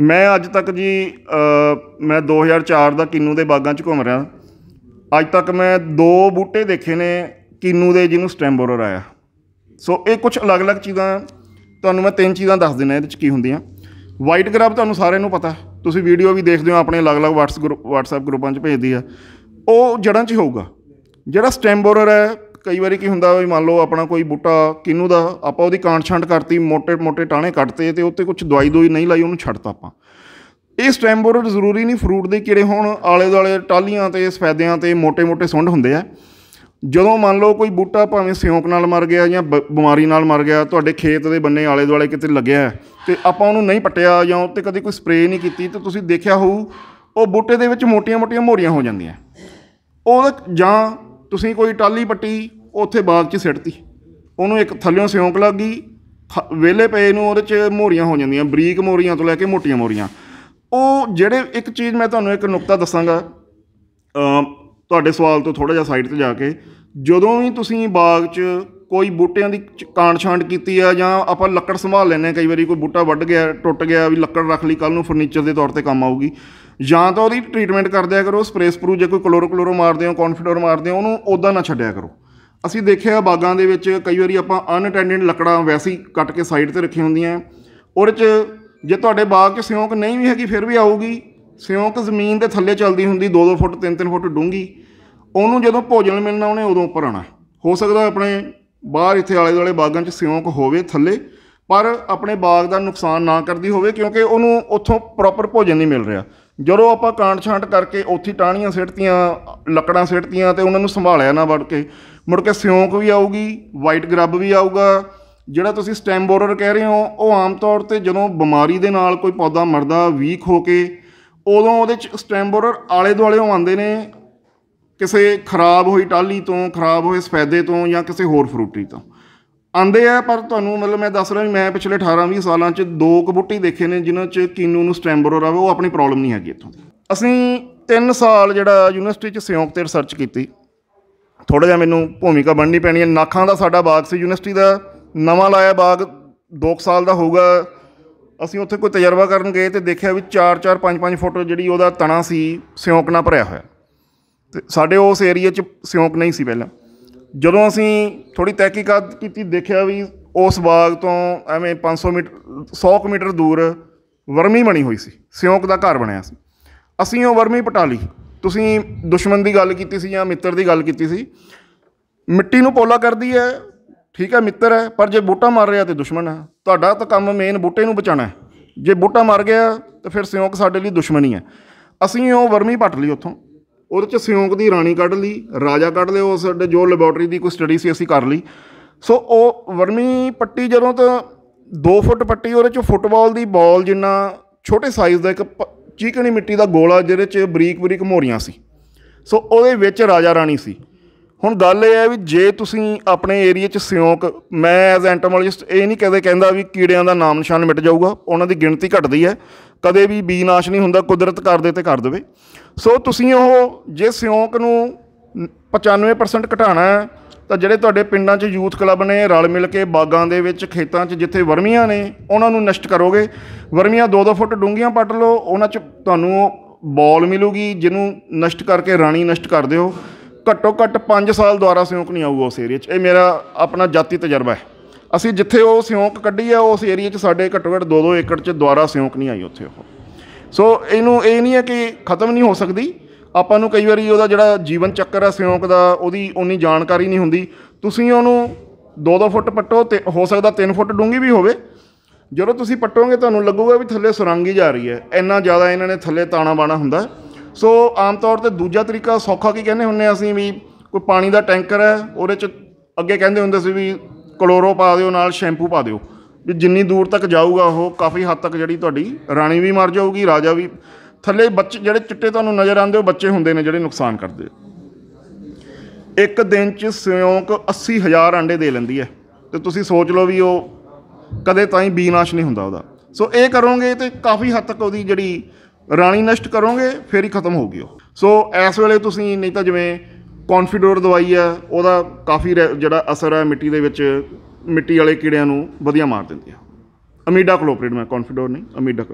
ਮੈਂ ਅੱਜ ਤੱਕ ਜੀ ਅ, ਮੈਂ 2004 ਦਾ ਕਿੰਨੂ ਦੇ ਬਾਗਾਂ 'ਚ ਘੁੰਮ ਰਿਹਾ। ਅੱਜ ਤੱਕ ਮੈਂ ਦੋ ਬੂਟੇ ਦੇਖੇ ਨੇ ਕਿੰਨੂ ਦੇ ਜਿਹਨੂੰ ਸਟੈਂਬੋਰਰ ਆਇਆ। ਸੋ ਇਹ ਕੁਝ ਅਲੱਗ-ਅਲੱਗ ਚੀਜ਼ਾਂ ਤੁਹਾਨੂੰ ਮੈਂ ਤਿੰਨ ਚੀਜ਼ਾਂ ਦੱਸ ਦਿੰਦਾ ਇਹਦੇ 'ਚ ਕੀ ਹੁੰਦੀਆਂ। ਵਾਈਟ ਗ੍ਰਬ ਤੁਹਾਨੂੰ ਸਾਰਿਆਂ ਨੂੰ ਪਤਾ ਤੁਸੀਂ ਵੀਡੀਓ ਵੀ ਦੇਖਦੇ ਹੋ ਆਪਣੇ ਅਲੱਗ-ਅਲੱਗ WhatsApp ਗਰੁੱਪ WhatsApp ਗਰੁੱਪਾਂ 'ਚ ਭੇਜਦੀ ਆ। ਉਹ ਜੜ੍ਹਾਂ 'ਚ ਹੀ ਹੋਊਗਾ। ਜਿਹੜਾ ਸਟੈਂਬੋਰਰ ਹੈ ਕਈ ਵਾਰੀ ਕੀ ਹੁੰਦਾ ਵੀ ਮੰਨ ਲਓ ਆਪਣਾ ਕੋਈ ਬੂਟਾ ਕਿਨੂੰ ਦਾ, ਆਪਾਂ ਉਹਦੀ ਕਾਂਡ ਛਾਂਟ ਕਰਤੀ, ਮੋਟੇ ਮੋਟੇ ਟਾਣੇ ਕੱਟਤੇ ਤੇ ਉੱਤੇ ਕੁਝ ਦਵਾਈ ਦੋਈ ਨਹੀਂ ਲਾਈ, ਉਹਨੂੰ ਛੱਡਤਾ ਆਪਾਂ। ਇਹ ਸਟੈਮ ਬੋਰਰ ਜ਼ਰੂਰੀ ਨਹੀਂ ਫਰੂਟ ਦੇ ਕੀੜੇ ਹੋਣ, ਆਲੇ ਦਾਲੇ ਟਾਲੀਆਂ ਤੇ ਸਫੈਦਿਆਂ ਤੇ ਮੋਟੇ ਮੋਟੇ ਸੁੰਡ ਹੁੰਦੇ ਆ। ਜਦੋਂ ਮੰਨ ਲਓ ਕੋਈ ਬੂਟਾ ਭਾਵੇਂ ਸਿਉਂਕ ਨਾਲ ਮਰ ਗਿਆ ਜਾਂ ਬਿਮਾਰੀ ਨਾਲ ਮਰ ਗਿਆ, ਤੁਹਾਡੇ ਖੇਤ ਦੇ ਬੰਨੇ ਆਲੇ ਦੁਆਲੇ ਕਿਤੇ ਲੱਗਿਆ ਤੇ ਆਪਾਂ ਉਹਨੂੰ ਨਹੀਂ ਪਟਿਆ ਜਾਂ ਉੱਤੇ ਕਦੇ ਕੋਈ ਸਪਰੇਅ ਨਹੀਂ ਕੀਤੀ, ਤੇ ਤੁਸੀਂ ਦੇਖਿਆ ਹੋਊ, ਉਹ ਬੂਟੇ ਦੇ ਵਿੱਚ ਮੋਟੀਆਂ-ਮੋਟੀਆਂ ਮੋਰੀਆਂ ਹੋ ਜਾਂਦੀਆਂ। ਉਹ ਜਾਂ ਤੁਸੀਂ ਕੋਈ ਟਾਲੀ ਪੱਟੀ ਉੱਥੇ ਬਾਗ 'ਚ ਸਿੱਟਤੀ। ਉਹਨੂੰ ਇੱਕ ਥੱਲਿਓਂ ਸਿਉਂਕ ਲੱਗ ਗਈ। ਥ- ਵਿਹਲੇ ਪਏ ਨੂੰ ਉਹਦੇ 'ਚ ਮੋਰੀਆਂ ਹੋ ਜਾਂਦੀਆਂ, ਬਰੀਕ ਮੋਰੀਆਂ ਤੋਂ ਲੈ ਕੇ ਮੋਟੀਆਂ ਮੋਰੀਆਂ। ਉਹ ਜਿਹੜੇ ਇੱਕ ਚੀਜ਼ ਮੈਂ ਤੁਹਾਨੂੰ ਇੱਕ ਨੁਕਤਾ ਦੱਸਾਂਗਾ ਤੁਹਾਡੇ ਸਵਾਲ ਤੋਂ ਥੋੜਾ ਜਿਹਾ ਸਾਈਡ ਤੇ ਜਾ ਕੇ। ਜਦੋਂ ਵੀ ਤੁਸੀਂ ਬਾਗ 'ਚ ਕੋਈ ਬੂਟਿਆਂ ਦੀ ਚ- ਕਾਂਟ ਛਾਂਟ ਕੀਤੀ ਆ ਜਾਂ ਆਪਾਂ ਲੱਕੜ ਸੰਭਾਲ ਲੈਂਦੇ ਹਾਂ, ਕਈ ਵਾਰੀ ਕੋਈ ਬੂਟਾ ਵੱਢ ਗਿਆ, ਟੁੱਟ ਗਿਆ, ਵੀ ਲੱਕੜ ਰੱਖ ਲਈ ਕੱਲ ਨੂੰ ਫਰਨੀਚਰ ਦੇ ਤੌਰ ਤੇ ਕੰਮ ਆਊਗੀ। ਜਾਂ ਤਾਂ ਉਹਦੀ ਟ੍ਰੀਟਮੈਂਟ ਕਰਦਿਆ ਕਰੋ ਸਪਰੇਅ ਸਪਰੂ ਜੇ ਕੋਈ ਕਲੋਰੋ ਕਲੋਰੋ ਮਾਰਦੇ ਹੋ ਕੌਨਫੀਡਰ ਮਾਰਦੇ ਹੋ, ਉਹਨੂੰ ਉਦਾਂ ਨਾ ਛੱਡਿਆ ਕਰੋ। ਅਸੀਂ ਦੇਖਿਆ ਬਾਗਾਂ ਦੇ ਵਿੱਚ ਕਈ ਵਾਰੀ ਆਪਾਂ ਅਨਅਟੈਂਡਡ ਲੱਕੜਾਂ ਵੈਸੇ ਹੀ ਕੱਟ ਕੇ ਸਾਈਡ ਤੇ ਰੱਖੀਆਂ ਹੁੰਦੀਆਂ ਉਹਦੇ 'ਚ ਜੇ ਤੁਹਾਡੇ ਬਾਗ 'ਚ ਸਿਉਂਕ ਨਹੀਂ ਵੀ ਹੈਗੀ, ਫਿਰ ਵੀ ਆਊਗੀ। ਸਿਉਂਕ ਜ਼ਮੀਨ ਦੇ ਥੱਲੇ ਚੱਲਦੀ ਹੁੰਦੀ 2-2 ਫੁੱਟ 3-3 ਫੁੱਟ ਡੂੰਘੀ। ਉਹਨੂੰ ਜਦੋਂ ਭੋਜਨ ਮਿਲਣਾ, ਉਹਨੇ ਉਦੋਂ ਉੱਪਰ ਆਉਣਾ। ਹੋ ਸਕਦਾ ਆਪਣੇ ਬਾਹਰ ਇੱਥੇ ਆਲੇ ਦੁਆਲੇ ਬਾਗਾਂ 'ਚ ਸਿਉਂਕ ਹੋਵੇ ਥੱਲੇ, ਪਰ ਆਪਣੇ ਬਾਗ ਦਾ ਨੁਕਸਾਨ ਨਾ ਕਰਦੀ ਹੋਵੇ, ਕਿਉਂਕਿ ਉਹਨੂੰ ਉੱਥੋਂ ਪ੍ਰੋਪਰ ਭੋਜਨ ਨਹੀਂ ਮਿਲ ਰਿਹਾ। ਜਦੋਂ ਆਪਾਂ ਕਾਂਡ ਛਾਂਟ ਕਰਕੇ ਉੱਥੇ ਟਾਹਣੀਆਂ ਸਿੱਟਤੀਆਂ ਲੱਕੜਾਂ ਸਿੱਟਤੀਆਂ ਤੇ ਉਹਨਾਂ ਨੂੰ ਸੰਭਾਲਿਆ ਨਾ ਵੜ ਕੇ, ਮੁੜ ਕੇ ਸਿਉਂਕ ਵੀ ਆਊਗੀ ਵਾਈਟ ਗਰਬ ਵੀ ਆਊਗਾ, ਜਿਹੜਾ ਤੁਸੀਂ ਸਟੈਮ ਬੋਰਰ ਕਹਿ ਰਹੇ ਹੋ, ਉਹ ਆਮ ਤੌਰ ਤੇ ਜਦੋਂ ਬਿਮਾਰੀ ਦੇ ਨਾਲ ਕੋਈ ਪੌਦਾ ਮਰਦਾ, ਵੀਕ ਹੋ ਕੇ, ਉਦੋਂ ਉਹਦੇ ਚ ਸਟੈਮ ਬੋਰਰ ਆਲੇ ਦੁਆਲੇੋਂ ਆਉਂਦੇ ਨੇ, ਕਿਸੇ ਖਰਾਬ ਹੋਈ ਟਾਹਲੀ ਤੋਂ, ਖਰਾਬ ਹੋਏ ਸਫੈਦੇ ਤੋਂ ਜਾਂ ਕਿਸੇ ਹੋਰ ਫਰੂਟੀ ਤੋਂ। ਆਂਦੇ ਆ, ਪਰ ਤੁਹਾਨੂੰ ਮਤਲਬ ਮੈਂ ਦੱਸ ਰਿਹਾ ਵੀ ਮੈਂ ਪਿਛਲੇ 18-20 ਸਾਲਾਂ 'ਚ ਦੋ ਕਬੂਟੀ ਦੇਖੇ ਨੇ, ਜਿਨ੍ਹਾਂ 'ਚ ਕੀਨੂ ਨੂੰ ਸਟੈਂਬਰੋਰ ਆਵੇ ਉਹ ਆਪਣੀ ਪ੍ਰੋਬਲਮ ਨਹੀਂ ਹੈਗੀ ਇੱਥੋਂ ਦੀ। ਅਸੀਂ 3 ਸਾਲ ਜਿਹੜਾ ਯੂਨੀਵਰਸਿਟੀ 'ਚ ਸਿਉਂਕ ਤੇ ਰਿਸਰਚ ਕੀਤੀ। ਥੋੜਾ ਜਿਹਾ ਮੈਨੂੰ ਭੂਮਿਕਾ ਬਣਨੀ ਪੈਣੀ ਹੈ। ਨਾਖਾਂ ਦਾ ਸਾਡਾ ਬਾਗ ਸੀ, ਯੂਨੀਵਰਸਿਟੀ ਦਾ ਨਵਾਂ ਲਾਇਆ ਬਾਗ 2 ਸਾਲ ਦਾ ਹੋਊਗਾ। ਅਸੀਂ ਉੱਥੇ ਕੋਈ ਤਜਰਬਾ ਕਰਨ ਗਏ ਤੇ ਦੇਖਿਆ ਵੀ 4-4 5-5 ਫੁੱਟ ਜਿਹੜੀ ਉਹਦਾ ਤਣਾ ਸੀ ਸਿਉਂਕ ਨਾਲ ਭਰਿਆ ਹੋਇਆ। ਤੇ ਸਾਡੇ ਉਸ ਏਰੀਆ 'ਚ ਸਿਉਂਕ ਨਹੀਂ ਸੀ ਪਹਿਲਾਂ। ਜਦੋਂ ਅਸੀਂ ਥੋੜੀ ਤਹਿਕੀਕਾਤ ਕੀਤੀ, ਦੇਖਿਆ ਵੀ ਉਸ ਬਾਗ ਤੋਂ ਐਵੇਂ 500 ਮੀਟਰ 100 ਕੁ ਮੀਟਰ ਦੂਰ ਵਰਮੀ ਬਣੀ ਹੋਈ ਸੀ, ਸਿਉਂਕ ਦਾ ਘਰ ਬਣਿਆ ਸੀ। ਅਸੀਂ ਉਹ ਵਰਮੀ ਪਟਾਲੀ ਤੁਸੀਂ ਦੁਸ਼ਮਣ ਦੀ ਗੱਲ ਕੀਤੀ ਸੀ ਜਾਂ ਮਿੱਤਰ ਦੀ ਗੱਲ ਕੀਤੀ ਸੀ, ਮਿੱਟੀ ਨੂੰ ਪੋਲਾ ਕਰਦੀ ਹੈ, ਠੀਕ ਹੈ, ਮਿੱਤਰ ਹੈ, ਪਰ ਜੇ ਬੂਟਾ ਮਾਰ ਰਿਹਾ ਤੇ ਦੁਸ਼ਮਣ ਹੈ। ਤੁਹਾਡਾ ਤਾਂ ਕੰਮ ਮੇਨ ਬੂਟੇ ਨੂੰ ਬਚਾਉਣਾ ਹੈ। ਜੇ ਬੂਟਾ ਮਰ ਗਿਆ, ਤਾਂ ਫਿਰ ਸਿਉਂਕ ਸਾਡੇ ਲਈ ਦੁਸ਼ਮਣੀ ਹੈ। ਅਸੀਂ ਉਹ ਵਰਮੀ ਪਟ ਲਈ ਉੱਥੋਂ। ਉਹਦੇ ਚ ਸਿਉਂਕ ਦੀ ਰਾਣੀ ਕੱਢ ਲਈ, ਰਾਜਾ ਕੱਢ ਲਿਆ ਉਸ ਸਾਡੇ ਜੋ ਲੈਬੋਰਟਰੀ ਦੀ ਕੋਈ ਸਟੱਡੀ ਸੀ ਅਸੀਂ ਕਰ ਲਈ। ਸੋ ਉਹ ਵਰਮੀ ਪੱਟੀ ਜਦੋਂ ਤਾਂ 2 ਫੁੱਟ ਪੱਟੀ, ਉਹਦੇ ਚ ਫੁੱਟਬਾਲ ਦੀ ਬਾਲ ਜਿੰਨਾ ਛੋਟੇ ਸਾਈਜ਼ ਦਾ ਇੱਕ ਪ- ਚੀਕਣੀ ਮਿੱਟੀ ਦਾ ਗੋਲਾ ਜਿਹਦੇ ਚ ਬਰੀਕ ਬਰੀਕ ਮੋਰੀਆਂ ਸੀ। ਸੋ ਉਹਦੇ ਵਿੱਚ ਰਾਜਾ ਰਾਣੀ ਸੀ। ਹੁਣ ਗੱਲ ਇਹ ਹੈ ਵੀ ਜੇ ਤੁਸੀਂ ਆਪਣੇ ਏਰੀਆ 'ਚ ਸਿਉਂਕ, ਮੈਂ ਐਜ਼ ਐਂਟੋਮੋਲੋਜਿਸਟ ਇਹ ਨਹੀਂ ਕਦੇ ਕਹਿੰਦਾ ਵੀ ਕੀੜਿਆਂ ਦਾ ਨਾਮ ਨਿਸ਼ਾਨ ਮਿਟ ਜਾਊਗਾ, ਉਹਨਾਂ ਦੀ ਗਿਣਤੀ ਘਟਦੀ ਹੈ। ਕਦੇ ਵੀ ਬੀ ਨਾਸ਼ ਨਹੀਂ ਹੁੰਦਾ, ਕੁਦਰਤ ਕਰ ਦੇ ਤੇ ਕਰ ਦੇਵੇ। ਸੋ ਤੁਸੀਂ ਉਹ ਜੇ ਸਿਉਂਕ ਨੂੰ 95% ਘਟਾਉਣਾ ਹੈ, ਤਾਂ ਜਿਹੜੇ ਤੁਹਾਡੇ ਪਿੰਡਾਂ 'ਚ ਯੂਥ ਕਲੱਬ ਨੇ ਰਲ ਮਿਲ ਕੇ ਬਾਗਾਂ ਦੇ ਵਿੱਚ ਖੇਤਾਂ 'ਚ ਜਿੱਥੇ ਵਰਮੀਆਂ ਨੇ, ਉਹਨਾਂ ਨੂੰ ਨਸ਼ਟ ਕਰੋਗੇ। ਵਰਮੀਆਂ 2-2 ਫੁੱਟ ਡੂੰਘੀਆਂ ਪੱਟ ਲਓ, ਉਹਨਾਂ 'ਚ ਤੁਹਾਨੂੰ ਬੋਲ ਮਿਲੂਗੀ, ਜਿਹਨੂੰ ਨਸ਼ਟ ਕਰਕੇ ਰਾਣੀ ਨਸ਼ਟ ਕਰ ਦਿਓ। ਘੱਟੋ ਘੱਟ 5 ਸਾਲ ਦੁਆਰਾ ਸਿਉਂਕ ਨਹੀਂ ਆਊਗਾ ਉਸ ਏਰੀਆ 'ਚ। ਇਹ ਮੇਰਾ ਆਪਣਾ ਜਾਤੀ ਤਜਰਬਾ ਹੈ। ਅਸੀਂ ਜਿੱਥੇ ਉਹ ਸਿਉਂਕ ਕੱਢੀ ਆ, ਉਸ ਏਰੀਆ 'ਚ ਸਾਡੇ ਘੱਟੋ ਘੱਟ 2-2 ਏਕੜ 'ਚ ਦੁਬਾਰਾ ਸਿਉਂਕ ਨਹੀਂ ਆਈ ਉੱਥੇ ਉਹ। ਸੋ ਇਹਨੂੰ ਇਹ ਨਹੀਂ ਹੈ ਕਿ ਖਤਮ ਨਹੀਂ ਹੋ ਸਕਦੀ। ਆਪਾਂ ਨੂੰ ਕਈ ਵਾਰੀ ਉਹਦਾ ਜਿਹੜਾ ਜੀਵਨ ਚੱਕਰ ਹੈ ਸਿਉਂਕ ਦਾ, ਉਹਦੀ ਉਨੀ ਜਾਣਕਾਰੀ ਨਹੀਂ ਹੁੰਦੀ। ਤੁਸੀਂ ਉਹਨੂੰ 2-2 ਫੁੱਟ ਪੱਟੋ ਤੇ ਹੋ ਸਕਦਾ 3 ਫੁੱਟ ਡੂੰਘੀ ਵੀ ਹੋਵੇ। ਜਦੋਂ ਤੁਸੀਂ ਪੱਟੋਗੇ, ਤੁਹਾਨੂੰ ਲੱਗੂਗਾ ਵੀ ਥੱਲੇ ਸੁਰੰਗ ਹੀ ਜਾ ਰਹੀ ਹੈ। ਇੰਨਾ ਜ਼ਿਆਦਾ ਇਹਨਾਂ ਨੇ ਥੱਲੇ ਤਾਣਾ ਬਾਣਾ ਹੁੰਦਾ। ਸੋ ਆਮ ਤੌਰ ਤੇ ਦੂਜਾ ਤਰੀਕਾ ਸੌਖਾ ਕੀ ਕਹਿੰਦੇ ਹੁੰਨੇ ਅਸੀਂ ਵੀ, ਕੋਈ ਪਾਣੀ ਦਾ ਟੈਂਕਰ ਹੈ, ਉਹਦੇ ਚ ਅੱਗੇ ਕਹਿੰਦੇ ਹੁੰਦੇ ਸੀ ਵੀ ਕਲੋਰੋ ਪਾ ਦਿਓ, ਨਾਲ ਸ਼ੈਂਪੂ ਪਾ ਦਿਓ। ਵੀ ਜਿੰਨੀ ਦੂਰ ਤੱਕ ਜਾਊਗਾ ਉਹ, ਕਾਫੀ ਹੱਦ ਤੱਕ ਜਿਹੜੀ ਤੁਹਾਡੀ ਰਾਣੀ ਵੀ ਮਰ ਜਾਊਗੀ, ਰਾਜਾ ਵੀ। ਥੱਲੇ ਬੱਚੇ, ਜਿਹੜੇ ਚਿੱਟੇ ਤੁਹਾਨੂੰ ਨਜ਼ਰ ਆਉਂਦੇ, ਉਹ ਬੱਚੇ ਹੁੰਦੇ ਨੇ ਜਿਹੜੇ ਨੁਕਸਾਨ ਕਰਦੇ ਇੱਕ ਦਿਨ ਚ ਸਿਉਂਕ 80000 ਅੰਡੇ ਦੇ ਲੈਂਦੀ ਹੈ। ਤੇ ਤੁਸੀਂ ਸੋਚ ਲਓ ਵੀ ਉਹ ਕਦੇ ਤਾਂ ਹੀ ਬੀਨਾਸ਼ ਨਹੀਂ ਹੁੰਦਾ ਉਹਦਾ। ਸੋ ਇਹ ਕਰੋਗੇ ਤੇ ਕਾਫੀ ਹੱਦ ਤੱਕ ਉਹਦੀ ਜਿਹੜੀ ਰਾਣੀ ਨਸ਼ਟ ਕਰੋਗੇ, ਫਿਰ ਹੀ ਖਤਮ ਹੋਊਗੀ ਉਹ। ਸੋ ਇਸ ਵੇਲੇ ਤੁਸੀਂ ਨਹੀਂ ਤਾਂ ਜਿਵੇਂ ਕੌਨਫੀਡੋਰ ਦਵਾਈ ਆ, ਉਹਦਾ ਕਾਫੀ ਰਹਿ- ਜਿਹੜਾ ਅਸਰ ਹੈ ਮਿੱਟੀ ਦੇ ਵਿੱਚ, ਮਿੱਟੀ ਵਾਲੇ ਕੀੜਿਆਂ ਨੂੰ ਵਧੀਆ ਮਾਰ ਦਿੰਦੀ ਆ। ਅਮੀਡਾ ਕਲੋਪ੍ਰਿਡ, ਮੈਂ ਕੌਨਫੀਡੋਰ ਨਹੀਂ, ਅਮੀਡਾ